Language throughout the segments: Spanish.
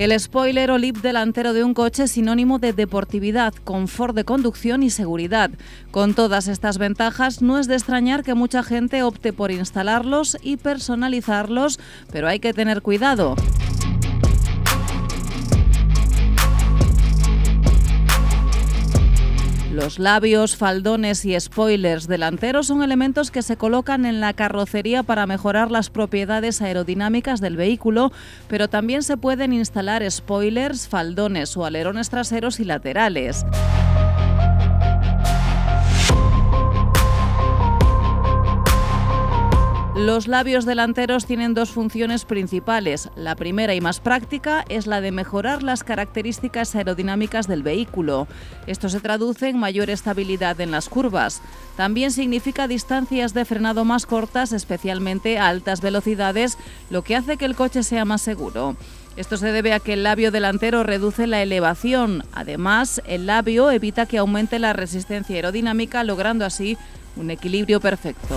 El spoiler o lip delantero de un coche es sinónimo de deportividad, confort de conducción y seguridad. Con todas estas ventajas, no es de extrañar que mucha gente opte por instalarlos y personalizarlos, pero hay que tener cuidado. Los labios, faldones y spoilers delanteros son elementos que se colocan en la carrocería para mejorar las propiedades aerodinámicas del vehículo, pero también se pueden instalar spoilers, faldones o alerones traseros y laterales. Los labios delanteros tienen dos funciones principales. La primera y más práctica es la de mejorar las características aerodinámicas del vehículo. Esto se traduce en mayor estabilidad en las curvas. También significa distancias de frenado más cortas, especialmente a altas velocidades, lo que hace que el coche sea más seguro. Esto se debe a que el labio delantero reduce la elevación. Además, el labio evita que aumente la resistencia aerodinámica, logrando así un equilibrio perfecto.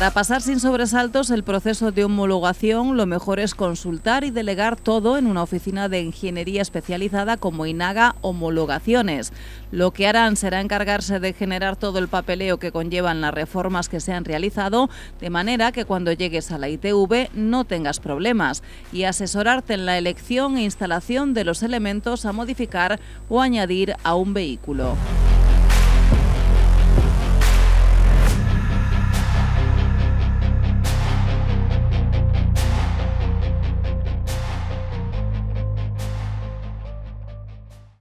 Para pasar sin sobresaltos el proceso de homologación, lo mejor es consultar y delegar todo en una oficina de ingeniería especializada como Inaga Homologaciones. Lo que harán será encargarse de generar todo el papeleo que conllevan las reformas que se han realizado, de manera que cuando llegues a la ITV no tengas problemas y asesorarte en la elección e instalación de los elementos a modificar o añadir a un vehículo.